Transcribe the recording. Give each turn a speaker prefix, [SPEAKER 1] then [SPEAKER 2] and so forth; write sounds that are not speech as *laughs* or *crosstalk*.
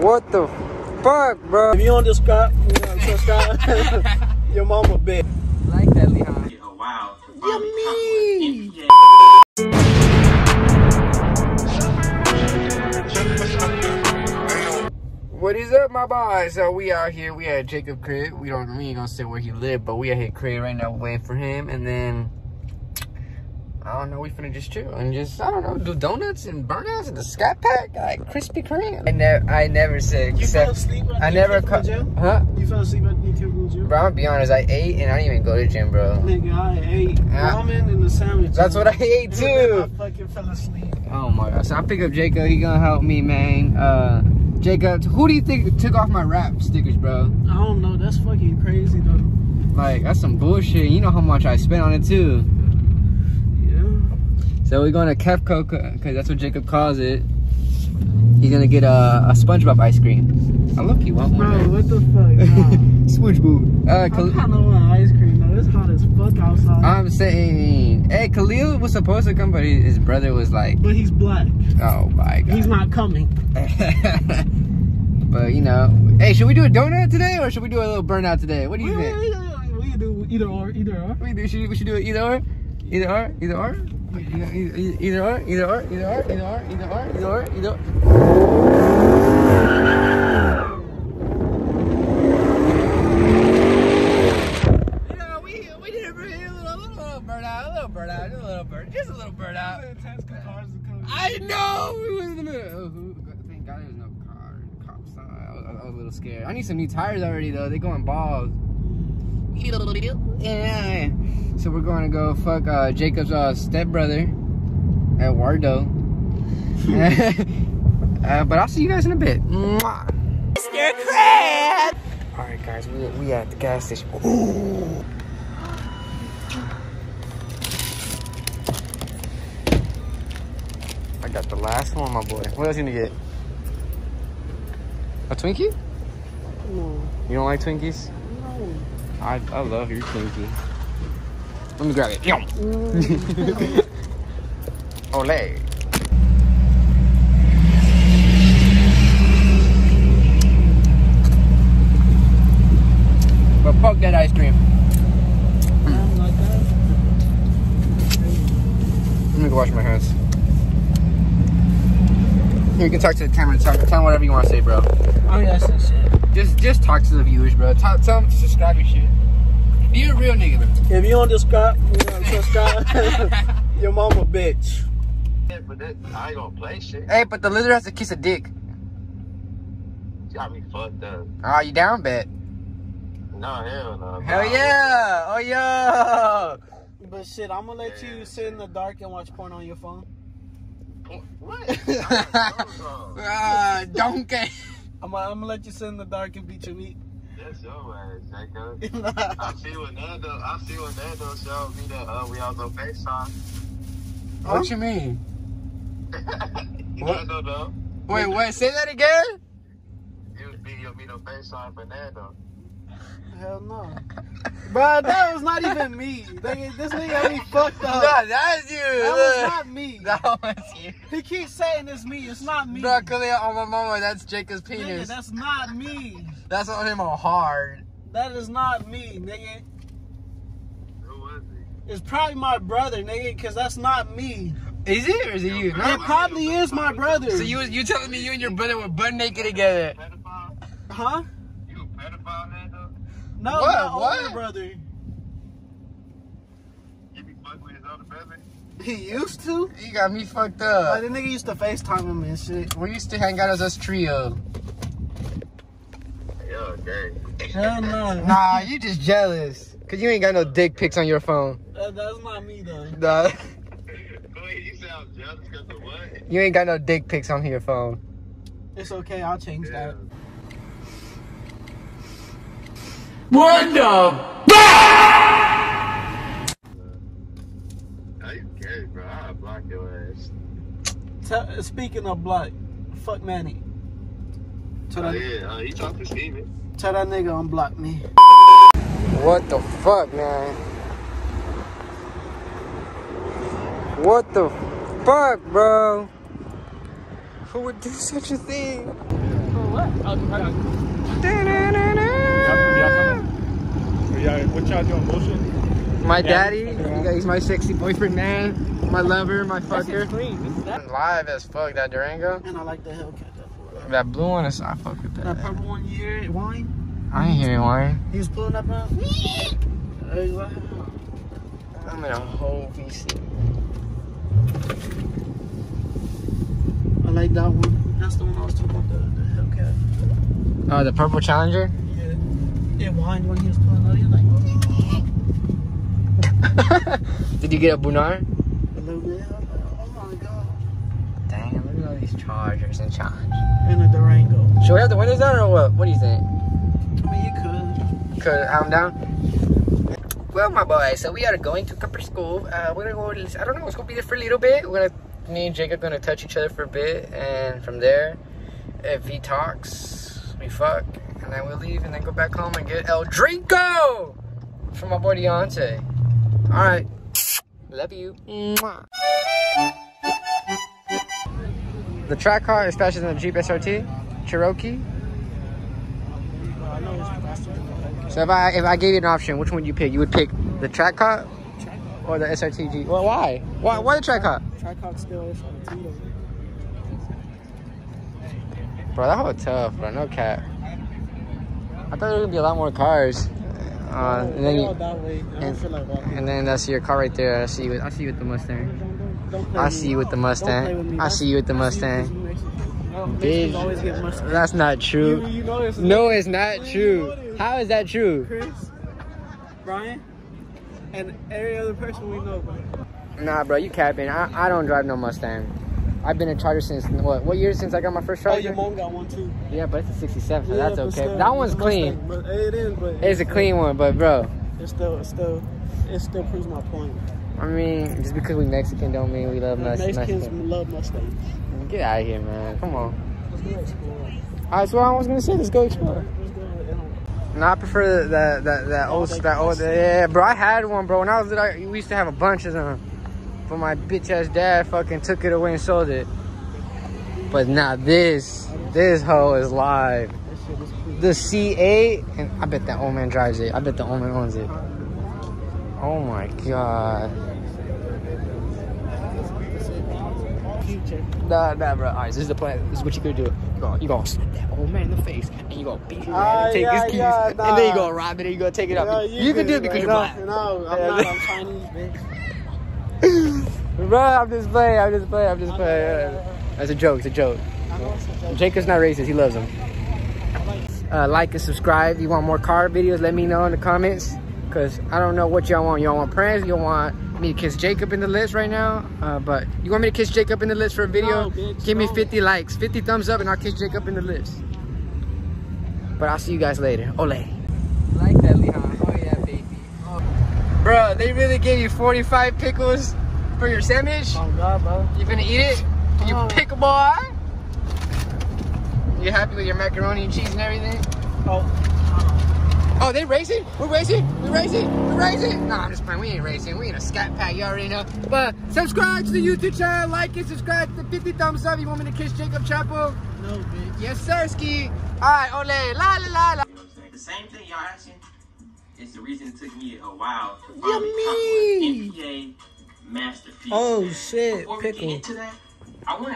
[SPEAKER 1] What the fuck, bro?
[SPEAKER 2] If you don't subscribe, you know, subscribe, *laughs* your mama bitch.
[SPEAKER 1] Like that, Leon.
[SPEAKER 3] Oh, wow.
[SPEAKER 2] Yummy!
[SPEAKER 1] What is up, my boys? So we out here. We at Jacob crib. We don't. We ain't gonna say where he live, but we at his crib right now, waiting for him. And then I don't know. We finna just chill and just I don't know, do donuts and burnouts and the Scat Pack, like Krispy Kreme. I never. I never said.
[SPEAKER 2] You
[SPEAKER 1] except-
[SPEAKER 2] fell asleep at
[SPEAKER 1] I never.
[SPEAKER 2] Cape
[SPEAKER 1] Co- huh?
[SPEAKER 2] You fell asleep at the Cape Gym?
[SPEAKER 1] Bro, I'm be honest. I ate and I didn't even go to gym, bro.
[SPEAKER 2] Nigga, I ate
[SPEAKER 1] Yeah.
[SPEAKER 2] ramen and the sandwich.
[SPEAKER 1] That's what I ate too.
[SPEAKER 2] I fucking fell asleep.
[SPEAKER 1] Oh my god. So I pick up Jacob. He gonna help me, man. Uh, Jacob, who do you think took off my rap stickers, bro?
[SPEAKER 2] I don't know. That's fucking crazy though.
[SPEAKER 1] Like that's some bullshit. You know how much I spent on it too. So we're going to Kefco because that's what Jacob calls it. He's gonna get a, a SpongeBob ice cream. I look, you want
[SPEAKER 2] Bro,
[SPEAKER 1] one?
[SPEAKER 2] what the fuck? *laughs*
[SPEAKER 1] SpongeBob. Uh,
[SPEAKER 2] I kind of want ice cream though. It's hot as fuck outside.
[SPEAKER 1] I'm saying, hey, Khalil was supposed to come, but his brother was like,
[SPEAKER 2] but he's black.
[SPEAKER 1] oh my god.
[SPEAKER 2] He's not coming. *laughs*
[SPEAKER 1] but you know, hey, should we do a donut today or should we do a little burnout today? What do you
[SPEAKER 2] We,
[SPEAKER 1] think?
[SPEAKER 2] we, we can do either or, either or.
[SPEAKER 1] We do. Should we should do it either or, either or, either or, either either- either or, either or, either or, either or, either or, either or, either. or. You know, we we did a little, little, little burnout, a little burnout, just a little burn, just a little burnout. I know. We was in the middle. Thank God there was no car. Cops. I was, I was a little scared. I need some new tires already though. They going balls. Yeah. So we're going to go fuck uh, Jacob's uh, stepbrother, Eduardo. *laughs* uh, but I'll see you guys in a bit. Mwah. Mr. Crab. All right, guys, we we at the gas station. Ooh. *gasps* I got the last one, my boy. What else you gonna get? A Twinkie?
[SPEAKER 2] No,
[SPEAKER 1] You don't like Twinkies?
[SPEAKER 2] no.
[SPEAKER 1] I, I love your Twinkie. Let me grab it. Yum. *laughs* Olay. But fuck that ice cream.
[SPEAKER 2] Nothing like that.
[SPEAKER 1] Let me go wash my hands. Here, you can talk to the camera. Talk, tell them whatever you want to say, bro.
[SPEAKER 2] Oh yeah, that's that shit.
[SPEAKER 1] Just just talk to the viewers, bro. Tell, tell them to subscribe and shit. Be a real nigga, bro.
[SPEAKER 2] If you don't subscribe, you know, *laughs* subscribe. *laughs* your mama bitch.
[SPEAKER 3] Yeah, but that, I ain't gonna play shit.
[SPEAKER 1] Hey, but the lizard has to kiss a dick.
[SPEAKER 3] Got me fucked up.
[SPEAKER 1] Oh, you down, bet?
[SPEAKER 3] No, hell no.
[SPEAKER 1] Hell yeah! Oh yeah!
[SPEAKER 2] But shit, I'm gonna let you sit in the dark and watch porn on your phone.
[SPEAKER 3] What? *laughs* I got clothes on.
[SPEAKER 1] Ah, donkey.
[SPEAKER 2] I'm gonna, I'm gonna let you sit in the dark and beat your meat.
[SPEAKER 3] That's your ass, Jacob. *laughs* I see what Nando, I see what Nando showed me that uh, we all on FaceTime.
[SPEAKER 1] What you mean? *laughs* What?
[SPEAKER 3] Nando, though.
[SPEAKER 1] Wait, wait. Say that again.
[SPEAKER 3] You was video me on FaceTime for Nando.
[SPEAKER 2] Hell no. Bro, that was not even me. Nigga, This nigga got me fucked up.
[SPEAKER 1] No, that's you.
[SPEAKER 2] That was not me.
[SPEAKER 1] That was you.
[SPEAKER 2] He keeps saying it's me. It's not me.
[SPEAKER 1] No, Khalil, on my mama, that's Jacob's
[SPEAKER 2] Nigga,
[SPEAKER 1] penis.
[SPEAKER 2] that's not me.
[SPEAKER 1] That's on him on hard.
[SPEAKER 2] That is not me, nigga.
[SPEAKER 3] Who was he?
[SPEAKER 2] It's probably my brother, nigga, because that's not me.
[SPEAKER 1] Is it or is it you?
[SPEAKER 2] It probably is my brother.
[SPEAKER 1] So you you telling me you and your brother were butt naked together?
[SPEAKER 2] Huh?
[SPEAKER 3] You a pedophile, Nando?
[SPEAKER 2] No,
[SPEAKER 1] What?
[SPEAKER 2] my
[SPEAKER 1] What?
[SPEAKER 2] older brother.
[SPEAKER 3] You be fucking with his older brother?
[SPEAKER 2] He used to.
[SPEAKER 1] He got me fucked
[SPEAKER 2] Like,
[SPEAKER 1] up.
[SPEAKER 2] the nigga used to FaceTime him and shit.
[SPEAKER 1] We used to hang out as us trio.
[SPEAKER 3] Yo, okay.
[SPEAKER 2] Hell no. *laughs*
[SPEAKER 1] Nah, you just jealous. Cause you ain't got no dick pics on your phone.
[SPEAKER 2] That, that's not me, though. *laughs*
[SPEAKER 1] Nah,
[SPEAKER 3] Wait, you sound jealous because of what?
[SPEAKER 1] you ain't got no dick pics on your phone.
[SPEAKER 2] It's okay. I'll change that.
[SPEAKER 1] What the?
[SPEAKER 3] How you gay, bro? I'll block your ass.
[SPEAKER 2] Tell, speaking of black, fuck Manny. Tell
[SPEAKER 3] Oh,
[SPEAKER 2] that,
[SPEAKER 3] yeah, uh, he talked to Steven.
[SPEAKER 2] tell that nigga unblock me.
[SPEAKER 1] What the fuck, man? What the fuck, bro? Who would do such a thing?
[SPEAKER 2] Yeah, what y'all doing? Bullshit?
[SPEAKER 1] My daddy, he's my sexy boyfriend, man. My lover, my fucker. Live as fuck, that Durango.
[SPEAKER 2] And I like the Hellcat. That,
[SPEAKER 1] That blue one is, I fuck with
[SPEAKER 2] that
[SPEAKER 1] that.
[SPEAKER 2] purple one here, wine.
[SPEAKER 1] I ain't hearing wine.
[SPEAKER 2] He was pulling up now. Hey.
[SPEAKER 1] I'm in a whole VC.
[SPEAKER 2] I like that one. That's the one I was talking about, the, the Hellcat.
[SPEAKER 1] Oh, the purple Challenger?
[SPEAKER 2] Wine when he was pulling up. He was like, *laughs*
[SPEAKER 1] Did you get a Bunar?
[SPEAKER 2] a little bit. I was like, oh my god.
[SPEAKER 1] Dang, look at all these Chargers and Challenge.
[SPEAKER 2] And a Durango.
[SPEAKER 1] Should we have the windows down or what? What do you think?
[SPEAKER 2] I mean, you could.
[SPEAKER 1] Could have them down? Well, my boy, so we are going to Copper School. Uh, we're gonna go, I don't know, it's gonna be there for a little bit. We're gonna, me and Jacob gonna touch each other for a bit, and from there, if he talks, we fuck, and then we'll leave and then go back home and get El Drinko from my boy Deontay. Alright, love you. Mwah. The Trackhawk is faster than the Jeep SRT, Cherokee.
[SPEAKER 2] I know it's faster than the Hellcat.
[SPEAKER 1] So if I if I gave you an option, which one would you pick? You would pick the Trackhawk or the SRTG? Well, why? Why? Why the
[SPEAKER 2] Trackhawk? Still is on the two
[SPEAKER 1] Bro, that was tough, bro. No cap. I thought there was gonna be a lot more cars. Uh, and then you.
[SPEAKER 2] I
[SPEAKER 1] and-
[SPEAKER 2] feel like walking.
[SPEAKER 1] and then that's your car right there. I see you. With, I see you with the Mustang.
[SPEAKER 2] don't, don't play
[SPEAKER 1] I see you with the Mustang.
[SPEAKER 2] play with me.
[SPEAKER 1] I see you with the
[SPEAKER 2] I see
[SPEAKER 1] Mustang. Bitch,
[SPEAKER 2] Mexicans always get Mustang.
[SPEAKER 1] That's not true.
[SPEAKER 2] you know this.
[SPEAKER 1] No, it's not true. How is that true?
[SPEAKER 2] Chris, Brian, and every other person we know. Bro.
[SPEAKER 1] Nah, bro, you capping. I, I don't drive no Mustang. I've been a Charger since what? What year since I got my first
[SPEAKER 2] Oh,
[SPEAKER 1] Charger?
[SPEAKER 2] your mom got one too.
[SPEAKER 1] Yeah, but it's a '67, so
[SPEAKER 2] Yeah,
[SPEAKER 1] that's okay.
[SPEAKER 2] still,
[SPEAKER 1] that one's clean.
[SPEAKER 2] Mustang, But it is, but
[SPEAKER 1] It's a clean one, but bro,
[SPEAKER 2] It still, it still, it still proves my point.
[SPEAKER 1] I mean, just because we Mexican don't mean we love Mus-
[SPEAKER 2] Mexicans
[SPEAKER 1] Mexican.
[SPEAKER 2] love Mustangs.
[SPEAKER 1] Get out of here, man. Come on.
[SPEAKER 2] Let's go explore.
[SPEAKER 1] That's what I was gonna say. Let's go explore. No, I prefer that that
[SPEAKER 2] Oh,
[SPEAKER 1] old that old. Yeah, bro, I had one, bro. When I was little, we used to have a bunch of them. But my bitch ass dad fucking took it away and sold it. But now this this hoe is live.
[SPEAKER 2] That shit is cool.
[SPEAKER 1] The C8, and I bet that old man drives it. I bet the old man owns it. Oh my god. Nah, nah, bro. Alright, this is the plan. This is what you gonna do. You gonna, you gonna slap that old man in the face, and you gonna beat
[SPEAKER 2] Ah,
[SPEAKER 1] ass and take
[SPEAKER 2] yeah,
[SPEAKER 1] his keys,
[SPEAKER 2] yeah,
[SPEAKER 1] and then you
[SPEAKER 2] nah.
[SPEAKER 1] gonna rob it and you gonna take it
[SPEAKER 2] Yeah,
[SPEAKER 1] out. You, can do it because you're black.
[SPEAKER 2] No, I'm
[SPEAKER 1] Yeah.
[SPEAKER 2] not. I'm Chinese, bitch. *laughs*
[SPEAKER 1] bro, I'm just playing. I'm just playing. I'm just playing. That's a joke. It's a joke.
[SPEAKER 2] I know it's a joke.
[SPEAKER 1] Jacob's not racist. He loves them. Uh, like and subscribe. If You want more car videos? Let me know in the comments. Cause I don't know what y'all want. Y'all want pranks? Y'all want me to kiss Jacob in the list right now? Uh, but you want me to kiss Jacob in the list for a video?
[SPEAKER 2] No, bitch,
[SPEAKER 1] Give me
[SPEAKER 2] no.
[SPEAKER 1] 50 likes, 50 thumbs up, and I'll kiss Jacob in the list. But I'll see you guys later. Ole. Like that, Leon. Oh yeah, baby. Bro, they really gave you 45 pickles for your sandwich.
[SPEAKER 2] Oh God, bro.
[SPEAKER 1] You finna eat it? You
[SPEAKER 2] Oh.
[SPEAKER 1] pickle boy? You happy with your macaroni and cheese and everything?
[SPEAKER 2] Oh, uh-huh.
[SPEAKER 1] Oh, they racing? We're racing? We're racing? We're racing? Nah, I'm just playing. We ain't racing. We in a scat pack. You already know. But subscribe to the YouTube channel. Like it. Subscribe to 50 thumbs up. You want me to kiss Jacob Chapo?
[SPEAKER 2] no, bitch.
[SPEAKER 1] Yes, sir, ski. All right, ole. La, la, la, la.
[SPEAKER 4] You know what I'm saying? The same thing y'all asking is the reason it took me a while to finally
[SPEAKER 1] Yummy.
[SPEAKER 4] come with an NPA masterpiece.
[SPEAKER 1] Oh, shit,
[SPEAKER 4] Before we
[SPEAKER 1] pickle.
[SPEAKER 4] get into that, I want to